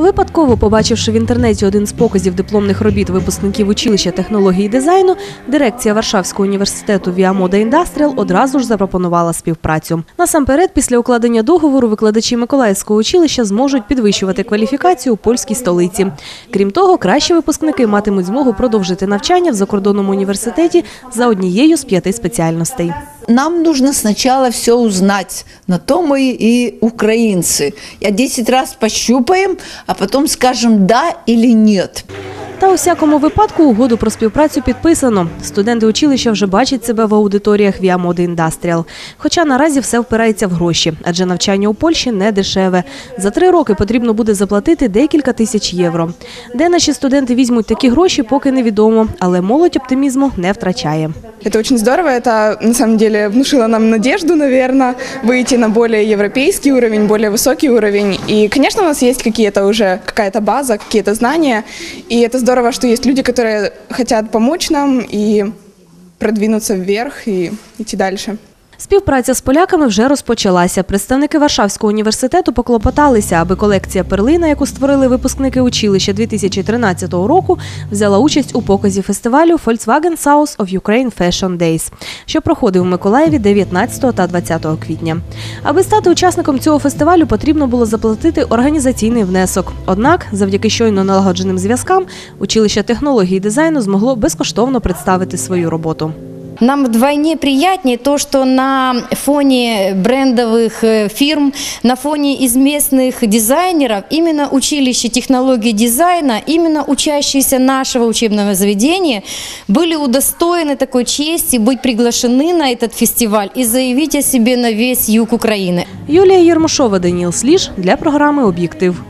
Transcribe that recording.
Випадково побачивши в інтернеті один з показів дипломних робіт випускників училища технології дизайну, дирекція Варшавського університету Віамода Індастріал одразу ж запропонувала співпрацю. Насамперед, після укладення договору, викладачі Миколаївського училища зможуть підвищувати кваліфікацію у польській столиці. Крім того, кращі випускники матимуть змогу продовжити навчання в закордонному університеті за однією з п'яти спеціальностей. Нам нужно сначала все узнать, на то мы и украинцы. Я 10 раз пощупаем, а потом скажем да или нет. Та у всякому випадку угоду про співпрацю підписано. Студенти училища вже бачать себе в аудиторіях Віамоди Індастріал. Хоча наразі все впирається в гроші, адже навчання у Польщі не дешеве. За три роки потрібно буде заплатити декілька тисяч євро. Де наші студенти візьмуть такі гроші, поки невідомо, але молодь оптимізму не втрачає. Это очень здорово, это на самом деле внушило нам надежду, наверное, выйти на более европейский уровень, более высокий уровень. И, конечно, у нас есть какие-то уже какая-то база, какие-то знания, и это здорово, что есть люди, которые хотят помочь нам и продвинуться вверх и идти дальше. Співпраця з поляками вже розпочалася. Представники Варшавського університету поклопоталися, аби колекція перлина, яку створили випускники училища 2013 року, взяла участь у показі фестивалю Volkswagen South of Ukraine Fashion Days, що проходив у Миколаєві 19 та 20 квітня. Аби стати учасником цього фестивалю, потрібно було заплатити організаційний внесок. Однак, завдяки щойно налагодженим зв'язкам, училище технології і дизайну змогло безкоштовно представити свою роботу. Нам вдвойне приятнее то, что на фоне брендовых э, фирм, на фоне известных дизайнеров, именно училище технологии дизайна, именно учащиеся нашего учебного заведения были удостоены такой чести быть приглашены на этот фестиваль и заявить о себе на весь юг Украины. Юлія Єрмошова, Даніл Сліж для програми Об'єктив.